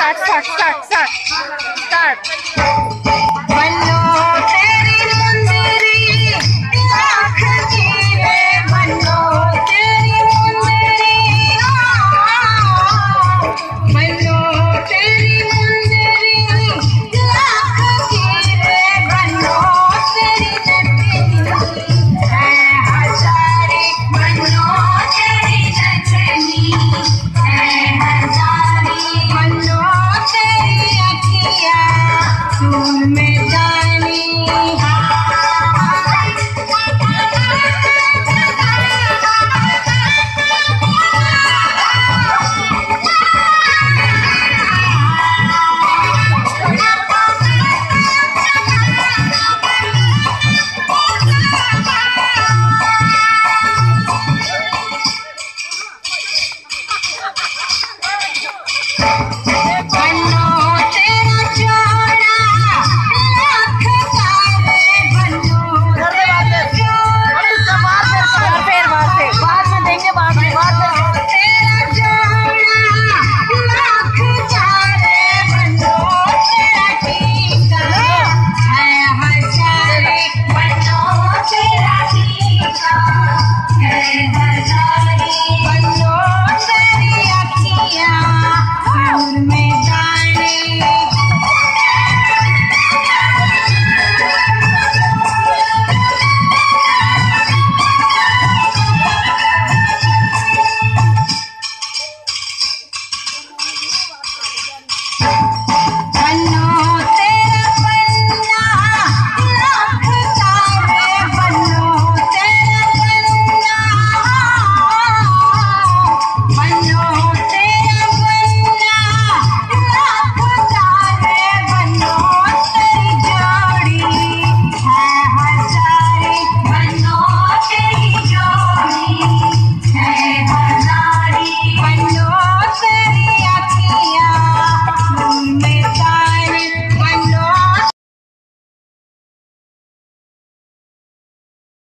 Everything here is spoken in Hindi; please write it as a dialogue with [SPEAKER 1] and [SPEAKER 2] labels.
[SPEAKER 1] start, start, start, start, start. you